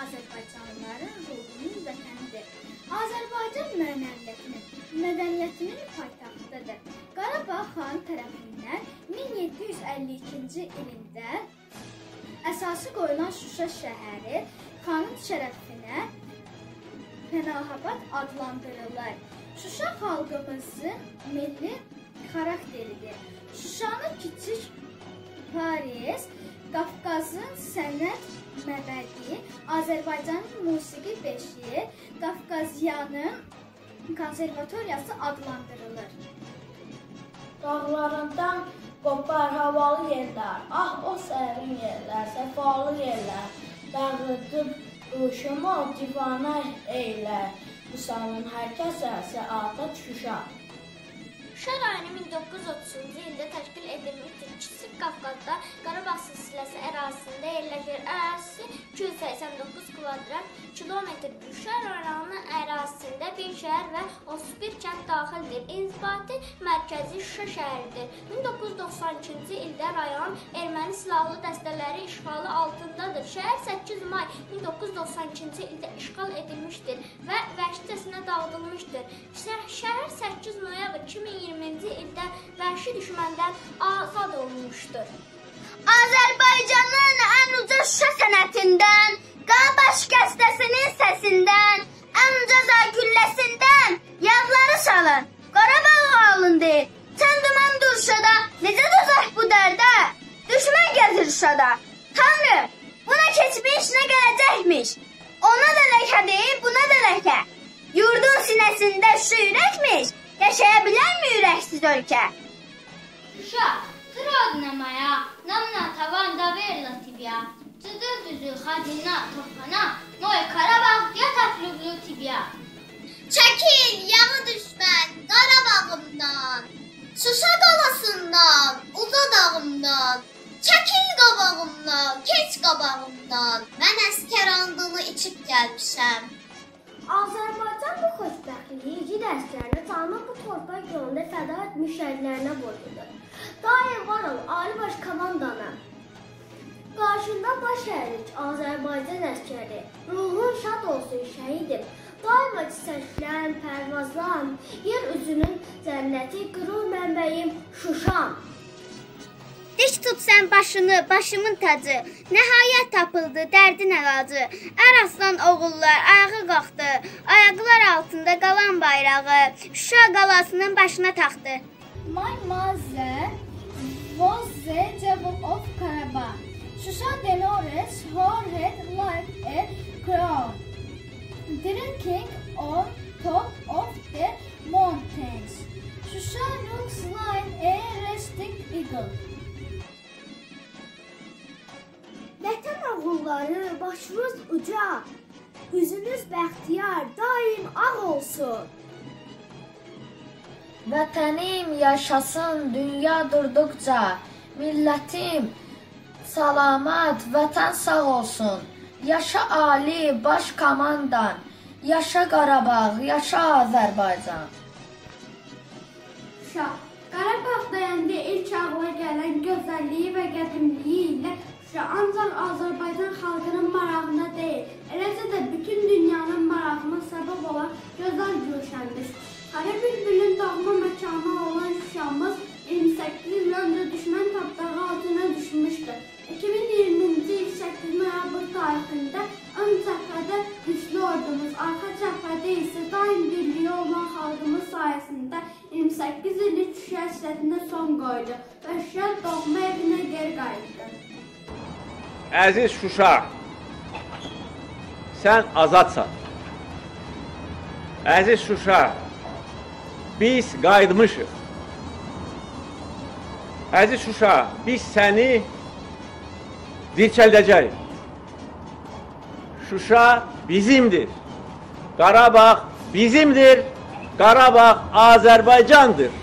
Azərbaycanlıların ruhunun vətənidir. Azərbaycan mənəviyyətinin, mədəniyyətinin paytaxtıdır. Qarabağ xan tərəfindən 1752-ci ilində əsası qoyulan Şuşa şəhəri xanın şərəfinə Pənahabad adlandırılır. Şuşa xalqımızın milli xarakteridir. Şuşanı kiçik Paris, Qafqazın sənət məbədi, Azərbaycanın musiqi beşiyi, Qafqazyanın konservatoriyası adlandırılır. Dağlarından qopar havalı yerlər, ah o sərin yerlər, səfalı yerlər, dağıdıb quşumu divana eylər, Musanın hər kəsə səadət şuşa. Şuşa rayonu 1930-cu ildə təşkil edilmişdir. Kiçik Qafqazda Qarabağ silsiləsi ərazisində yerləşir. Ərazisi 289 kvadrat kilometr. Şuşa rayonunun ərazisində bir şəhər və 31 kənd daxildir. İnzibati mərkəzi Şuşa şəhəridir. 1992-ci ildə rayon erməni silahlı dəstələri işğalı altındadır. Şəhər 8 may 1992-ci ildə işğal edilmişdir və vəhşicəsinə dağıdılmışdır. Şəhər 8 noyabr 2020 2020-ci ildə vəhşi düşməndən azad olunmuşdur. Şuşa sənətindən, Qarabaş qəstəsinin səsindən, ən uca zərgülləsindən yağları salın. Qarabağ alındı. Sən duman dur Şuşada, necə dözək bu dərdə? Düşmən gəzir Şuşada. Tanrı, buna keçmiş nə gələcəkmiş? Ona da ləkədir, buna da ləkə. Yurdun sinəsində şu ürəkmiş, Yaşaya bilərmi ürəksiz ölkə? Şuşa, Trudnamaya, namna tavanda verla tibya. Cıdır düzü xadina topxana, moy Qarabağ yatak lüblü tibya. Çəkil, yağı düşmən Qarabağımdan, Şuşa qalasından, uza dağımdan, çəkil qabağımdan, keç qabağımdan, mən əskər andını içib gəlmişəm. Azərbaycan bu xoşbəxtliyi igid əsgərinə canını bu torpaq yolunda fəda etmiş şəhidlərinə borcludur. Daim var ol, Ali Baş Komandana. Qarşında baş əyrik Azərbaycan əskəri. Ruhun şad olsun şəhidim. Daima çiçəklərin, pərvazlan, yer üzünün cənnəti, qürur mənbəyim Şuşam. Dik tut sən başını, başımın tacı. Nəhayət tapıldı dərdin əlacı. Ər aslan oğullar ayağa qalxdı. Ayaqlar altında qalan bayrağı Şuşa qalasının başına taxdı. My mother was the devil of Karabakh. Shusha Denores her head like a crown, drinking on top of the mountains. Shusha looks like a resting eagle. Vətən oğulları, başınız uca, üzünüz bəxtiyar, daim ağ olsun. Vətənim yaşasın dünya durduqca, millətim salamat, vətən sağ olsun. Yaşa ali baş komandan, yaşa Qarabağ, yaşa Azərbaycan. Şuşa, Qarabağ dayandı ilk ağla gələn gözəlliyi və qədimliyi ilə Şuşa ancaq Azərbaycan xalqının marağına deyil, eləcə də bütün dünyanın marağına səbəb olan gözəl gülşəndir. Həsrətinə son qoydu və Şuşa doğma evinə geri qayıtdı. Əziz Şuşa, sən azadsan. Əziz Şuşa, biz qayıtmışıq. Əziz Şuşa, biz səni dirçəldəcəyik. Şuşa bizimdir. Qarabağ bizimdir. Qarabağ Azərbaycandır.